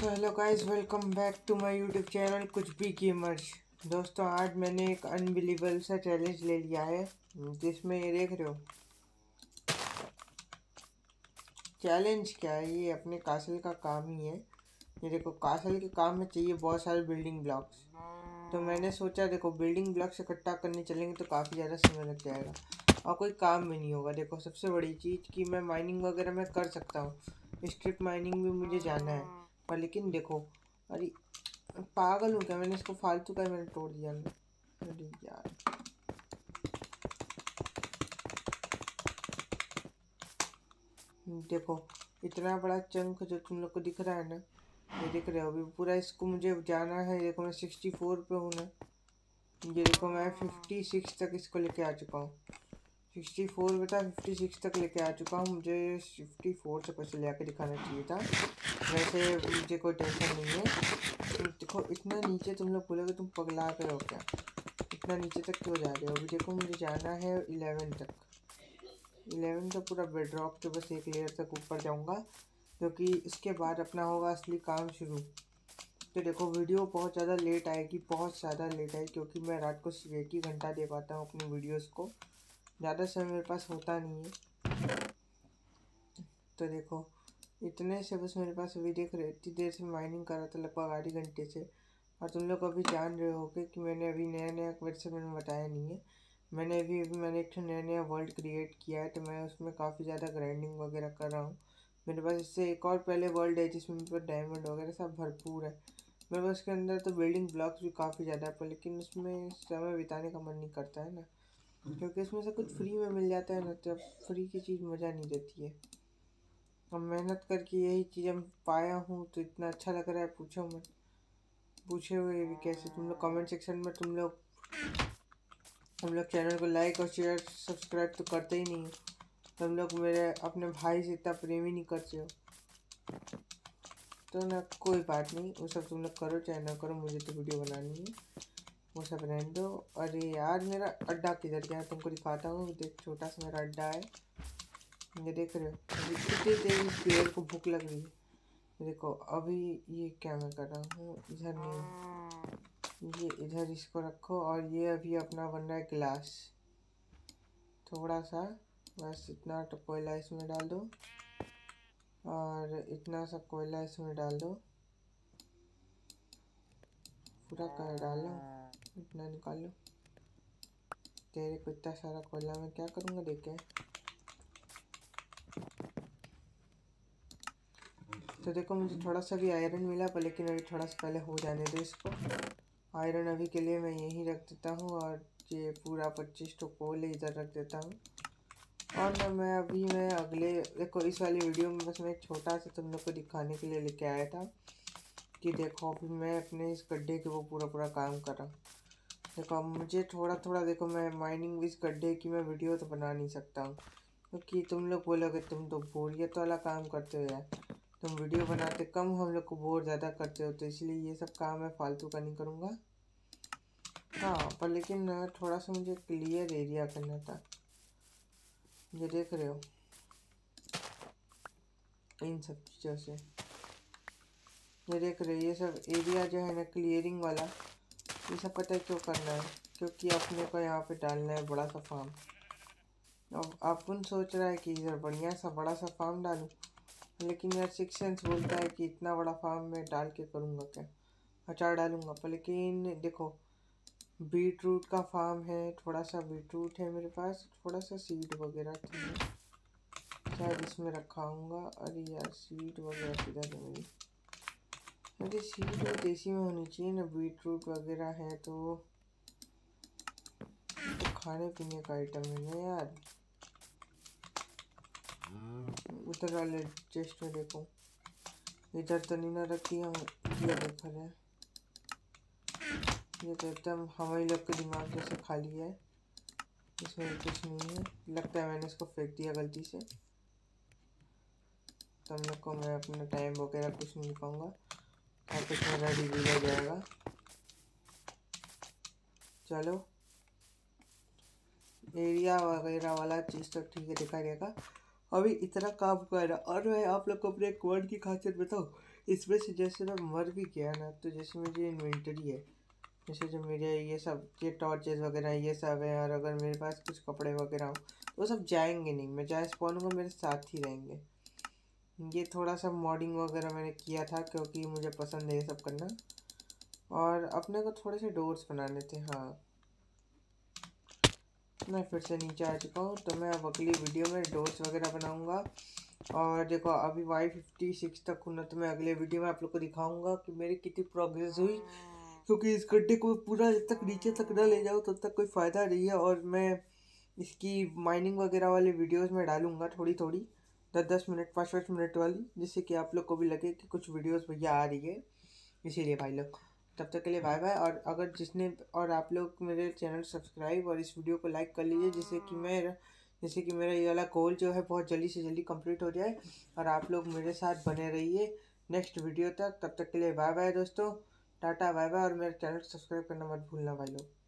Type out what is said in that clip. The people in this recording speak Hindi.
तो hello guys welcome back to my YouTube channel कुछ भी गेमर्स दोस्तों, आज मैंने एक अनबिलीबल सा चैलेंज ले लिया है, जिसमें ये देख रहे हो। चैलेंज क्या है? ये अपने कासल का काम ही है। ये देखो कासल के काम में चाहिए बहुत सारे बिल्डिंग ब्लॉक्स तो मैंने सोचा, देखो बिल्डिंग ब्लॉक्स इकट्ठा करने चलेंगे तो काफ़ी ज़्यादा समय लग जाएगा। और कोई काम भी नहीं होगा। देखो, सबसे बड़ी चीज़ कि मैं माइनिंग वगैरह मैं कर सकता हूँ। स्ट्रिप माइनिंग भी मुझे जाना है। पर, लेकिन देखो, अरे, पागल हूँ क्या? मैंने इसको फालतू का मैंने तोड़ दिया अरे यार। देखो, इतना बड़ा चंक जो तुम लोग को दिख रहा है ना, ये दिख रहे हो। अभी पूरा इसको मुझे जाना है। देखो, मैं सिक्सटी फोर पे हूँ ना। ये देखो, मैं फिफ्टी सिक्स तक इसको लेके आ चुका हूँ। सिक्सटी फोर बता फिफ्टी सिक्स तक लेके आ चुका हूँ। मुझे फिफ्टी फोर से पैसे ले दिखाना चाहिए था। वैसे मुझे कोई टेंशन नहीं है। देखो, इतना नीचे तुम लोग बोलोगे तुम पगला कर हो क्या? इतना नीचे तक क्यों जा रहे हो? अभी देखो, मुझे जाना है इलेवन तक। इलेवन का पूरा बेडरॉक के बस एक लेयर तक ऊपर जाऊँगा क्योंकि तो इसके बाद अपना होगा असली काम शुरू। तो देखो वीडियो बहुत ज़्यादा लेट आएगी, बहुत ज़्यादा लेट आएगी, क्योंकि मैं रात को सिर्फ़ एक ही घंटा दे पाता हूँ अपनी वीडियोस को। ज़्यादा समय मेरे पास होता नहीं है। तो देखो, इतने से बस मेरे पास अभी देख रहे, इतनी देर से माइनिंग कर रहा था, लगभग आधे घंटे से। और तुम लोग अभी जान रहे हो कि मैंने अभी नया नया वैसे मैंने बताया नहीं है। मैंने अभी अभी मैंने एक नया नया वर्ल्ड क्रिएट किया है तो मैं उसमें काफ़ी ज़्यादा ग्राइंडिंग वगैरह कर रहा हूँ। मेरे पास इससे एक और पहले वर्ल्ड है, जिसमें मेरे पास डायमंड वगैरह सब भरपूर है। मेरे पास उसके अंदर तो बिल्डिंग ब्लॉक्स भी काफ़ी ज़्यादा है, पर लेकिन उसमें समय बिताने का मन नहीं करता है ना। क्योंकि इसमें से कुछ फ्री में मिल जाता है ना तो फ्री की चीज़ मज़ा नहीं देती है। अब मेहनत करके यही चीज़ हम पाया हूँ तो इतना अच्छा लग रहा है, पूछो मत। पूछे हुए भी कैसे? तुम लोग कमेंट सेक्शन में तुम लोग हम लोग चैनल को लाइक और शेयर सब्सक्राइब तो करते ही नहीं तुम लोग मेरे, अपने भाई से इतना प्रेम ही नहीं करते हो। तो ना, कोई बात नहीं, वो सब तुम लोग करो, चाहे ना करो, मुझे तो वीडियो बनानी है। वो सब रहने दो। अरे यार, मेरा अड्डा किधर गया? तुमको दिखाता हूँ। देख, छोटा सा मेरा अड्डा है। ये देख रहे हो। कितनी देर इस पेड़ को भूख लग रही है। देखो, अभी ये क्या मैं कर रहा हूँ? इधर नहीं ये इधर इसको रखो और ये अभी अपना बन रहा है गिलास। थोड़ा सा। बस इतना तो कोयला इसमें डाल दो। और इतना सा कोयला इसमें डाल दो। पूरा कर डालो इतना निकाल लो। तेरे को इतना सारा कोयला मैं क्या करूँगा? देखे। तो देखो, मुझे थोड़ा सा भी आयरन मिला, पर लेकिन अभी थोड़ा सा पहले हो जाने दो इसको। आयरन अभी के लिए मैं यहीं रख देता हूँ, और ये पूरा पच्चीस तो कोल इधर रख देता हूँ। और ना, मैं अभी मैं अगले, देखो, इस वाली वीडियो में बस मैं एक छोटा सा तुम लोग को दिखाने के लिए लेके आया था, कि देखो, अभी मैं अपने इस गड्ढे के वो पूरा पूरा काम कर रहा हूँ। देखो अब मुझे थोड़ा थोड़ा देखो मैं माइनिंग इस गड्ढे की मैं वीडियो तो बना नहीं सकता हूँ। क्योंकि तुम लोग बोलोगे तुम तो बोरियत वाला काम करते हो यार। तुम वीडियो बनाते कम हम लोग को बोर ज़्यादा करते हो तो इसलिए ये सब काम मैं फालतू का नहीं करूँगा। हाँ पर लेकिन थोड़ा सा मुझे क्लियर एरिया करना था। ये देख रहे हो। इन सब चीज़ों से। ये देख रहे हो, ये सब एरिया जो है ना क्लियरिंग वाला ये सब पता है क्यों करना है? क्योंकि अपने को यहाँ पे डालना है बड़ा सा फार्म अब अपन सोच रहा है कि इधर बढ़िया सा, बड़ा सा फार्म डालूँ, लेकिन यार सिक्स सेंस बोलता है कि इतना बड़ा फार्म मैं डाल के करूँगा क्या? अचार डालूँगा पर, लेकिन देखो बीट रूट का फार्म है, थोड़ा सा बीट रूट है मेरे पास, थोड़ा सा सीड वगैरह थी शायद इसमें रखा अरे यार सीड वगैरह किधर है मेरी? अरे सीड तो देसी में होनी चाहिए ना बीट रूट वगैरह है तो, तो खाने पीने का आइटम है ना यार। उधर वाले चेस्ट में देखो। इधर तो नहीं ना रखी हम ये देखा है ये तो एकदम हमारे लोग के दिमाग जैसे खाली है। इसमें कुछ नहीं है। लगता है मैंने इसको फेंक दिया गलती से। तो हम लोग को मैं अपना टाइम वगैरह कुछ नहीं पाऊँगा कुछ मेरा रिव्यू हो जाएगा। चलो। एरिया वगैरह वाला चीज़ तो ठीक है दिखाई देगा। अभी इतना काम कर रहा और मैं आप लोग को अपने वर्ड की खासियत बताऊँ, इसमें से जैसे मैं मर भी गया ना तो जैसे मुझे इन्वेंटरी है, जैसे जो मेरे ये सब, ये टॉर्चेस वगैरह, ये सब है, और अगर मेरे पास कुछ कपड़े वगैरह हो तो वो सब जाएँगे नहीं। मैं जहाँ स्पॉन होगा, मेरे साथ ही रहेंगे। ये थोड़ा सा मॉडिंग वगैरह मैंने किया था क्योंकि मुझे पसंद है ये सब करना। और अपने को थोड़े से डोर्स बनाने थे हाँ। मैं फिर से नीचे आ चुका हूँ तो मैं अब अगली वीडियो में डोर्स वगैरह बनाऊँगा। और देखो, अभी वाई फिफ्टी सिक्स तक हूँ ना तो मैं अगले वीडियो में आप लोग को दिखाऊँगा कि मेरी कितनी प्रोग्रेस हुई। क्योंकि इस गड्ढे को पूरा जब तक नीचे तक ना ले जाऊँ, तब तो तक कोई फ़ायदा नहीं है और मैं इसकी माइनिंग वगैरह वाली वीडियोस में डालूँगा थोड़ी थोड़ी दस दस मिनट पाँच पाँच मिनट वाली, जिससे कि आप लोग को भी लगे कि कुछ वीडियोस भैया आ रही है। इसीलिए भाई लोग, तब तक के लिए बाय बाय और अगर जिसने, और आप लोग मेरे चैनल सब्सक्राइब और इस वीडियो को लाइक कर लीजिए, जिससे कि मैं जैसे कि मेरा ये वाला गोल जो है बहुत जल्दी से जल्दी कंप्लीट हो जाए और आप लोग मेरे साथ बने रहिए नेक्स्ट वीडियो तक। तब तक के लिए बाय बाय दोस्तों। टाटा बाय बाय और मेरे चैनल सब्सक्राइब करना मत भूलना भाई लोग।